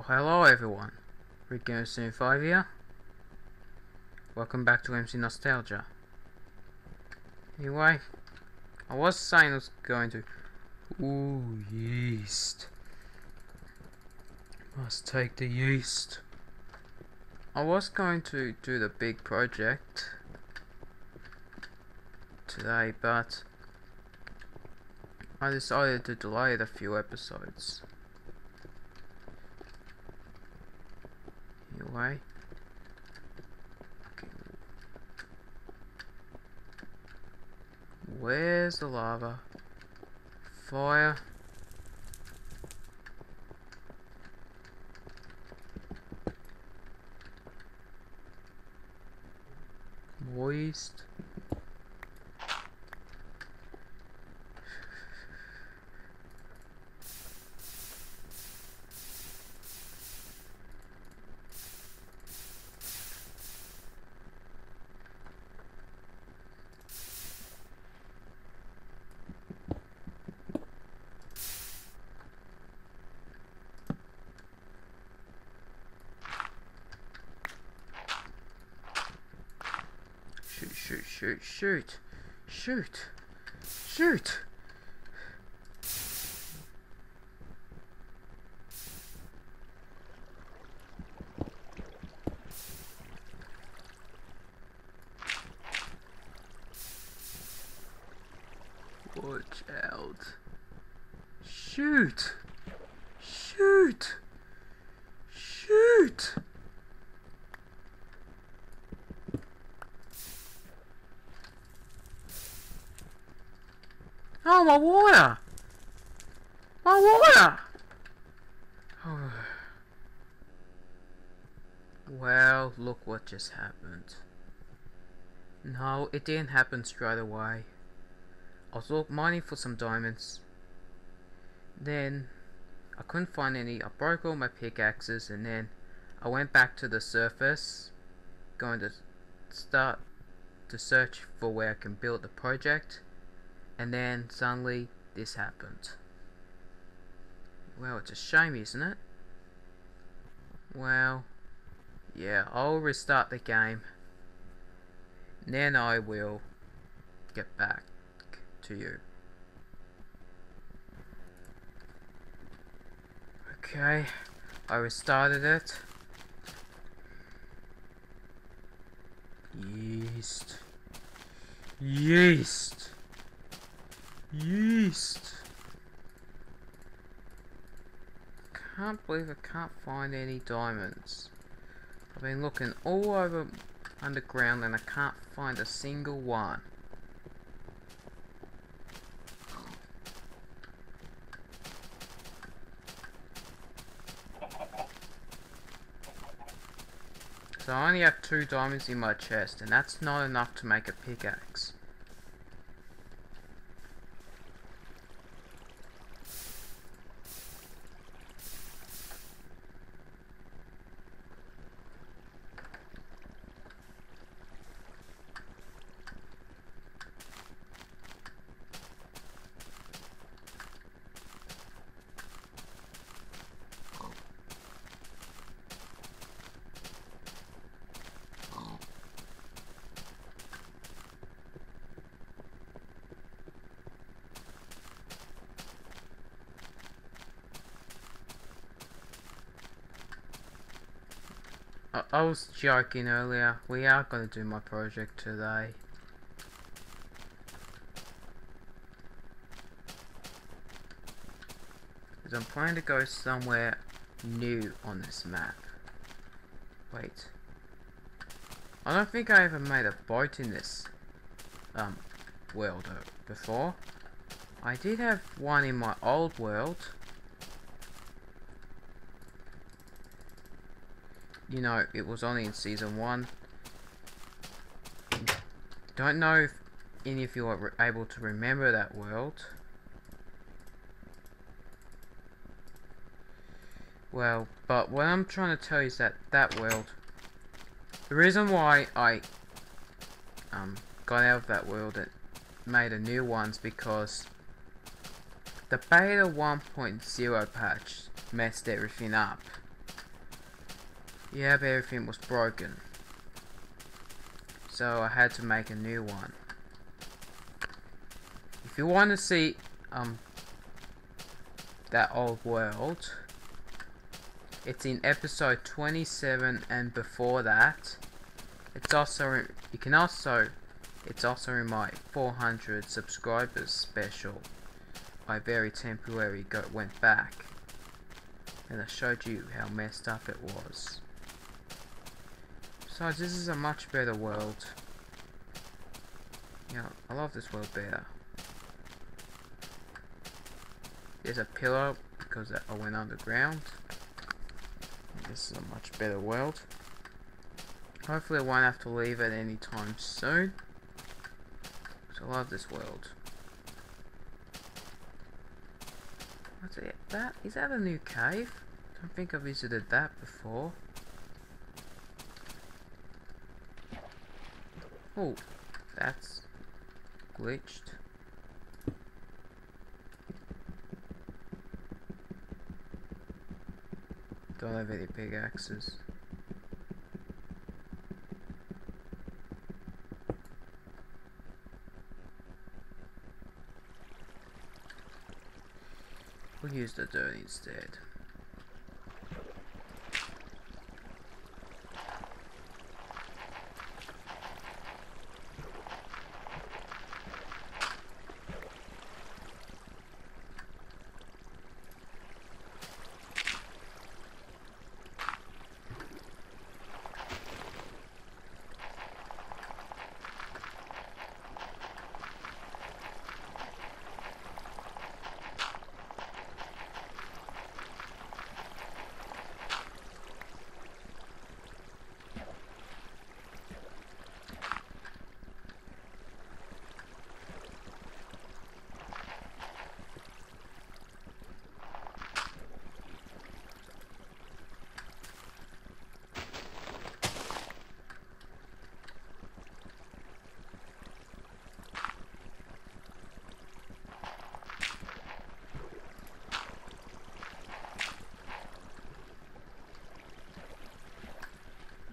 Oh, hello everyone. Redgamer75 here. Welcome back to MC Nostalgia. Anyway, I was saying I was going to... Ooh, yeast. Must take the yeast. I was going to do the big project today, but I decided to delay it a few episodes. Where's the lava? Fire. Moist. Shoot, shoot, shoot, shoot. Oh, my water! My water! well, look what just happened. No, it didn't happen straight away. I was look mining for some diamonds. Then, I couldn't find any. I broke all my pickaxes and then I went back to the surface. Going to start to search for where I can build the project and then suddenly this happened. Well, it's a shame, isn't it? Well, yeah, I'll restart the game. Then I will get back to you. Okay, I restarted it. Yeast. Yeast. Yeast. Can't believe I can't find any diamonds. I've been looking all over underground and I can't find a single one. So I only have two diamonds in my chest and that's not enough to make a pickaxe. I, I was joking earlier. We are going to do my project today. Because I'm planning to go somewhere new on this map. Wait. I don't think I ever made a boat in this um, world uh, before. I did have one in my old world. You know, it was only in season one. Don't know if any of you are able to remember that world. Well, but what I'm trying to tell you is that that world, the reason why I um, got out of that world and made a new one's because the beta 1.0 patch messed everything up. Yeah, but everything was broken. So I had to make a new one. If you want to see um that old world, it's in episode 27 and before that. It's also you can also it's also in my 400 subscribers special. I very temporary go went back and I showed you how messed up it was. Besides, this is a much better world. Yeah, I love this world better. There's a pillar because I went underground. This is a much better world. Hopefully I won't have to leave at any time soon. So I love this world. What's it? That is that a new cave? I don't think I visited that before. Oh, that's glitched. Don't have any pickaxes. We'll use the dirt instead.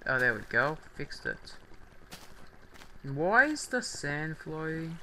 Oh, there we go. Fixed it. Why is the sand floating?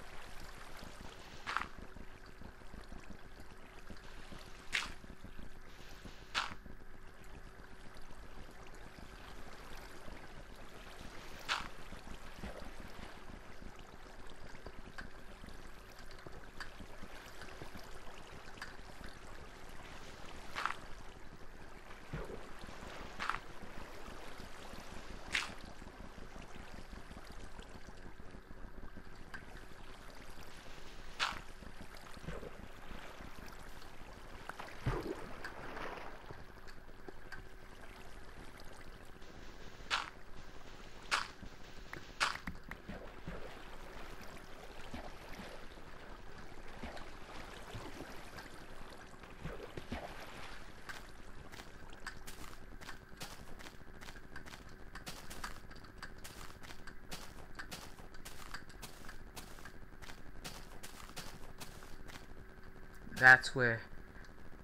That's where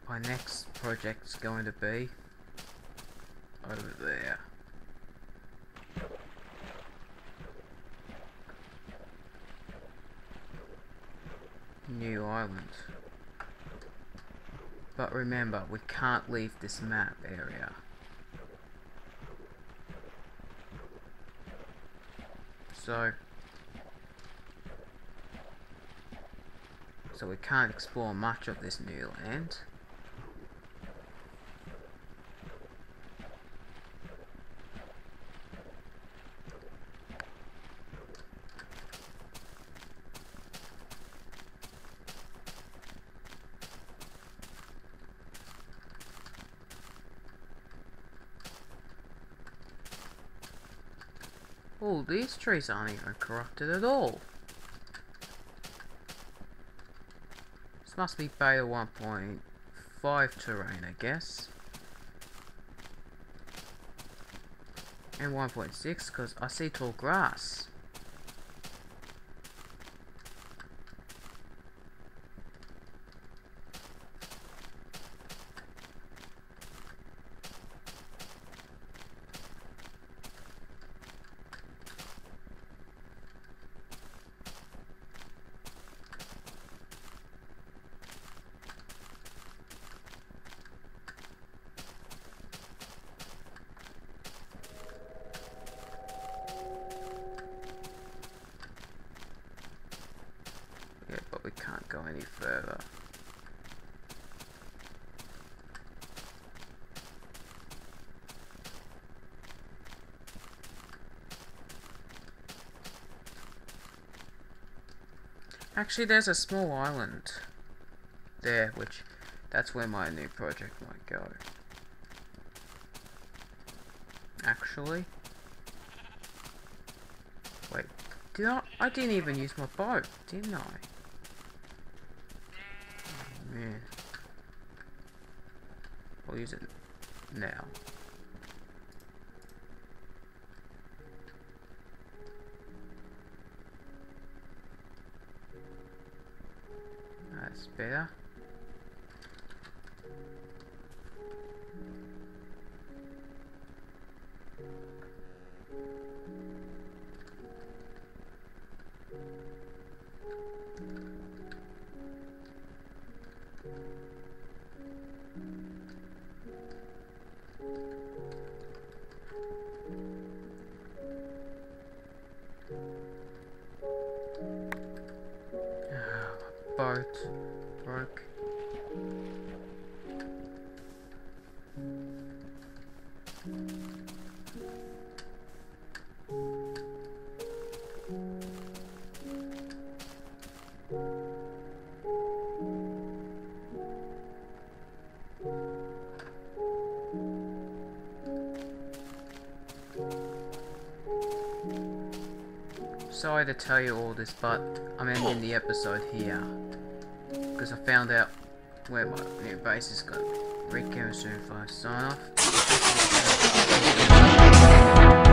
my next project's going to be. Over there. New Island. But remember, we can't leave this map area. So, so we can't explore much of this new land. Oh, these trees aren't even corrupted at all. Must be beta 1.5 terrain, I guess. And 1.6, because I see tall grass. go any further. Actually, there's a small island there, which that's where my new project might go. Actually, wait, did I? I didn't even use my boat, didn't I? Oh, man, I'll use it now. That's better. Broke. Sorry to tell you all this, but I'm ending oh. the episode here. Because I found out where my new base is going. Rick Soon 5 sign off.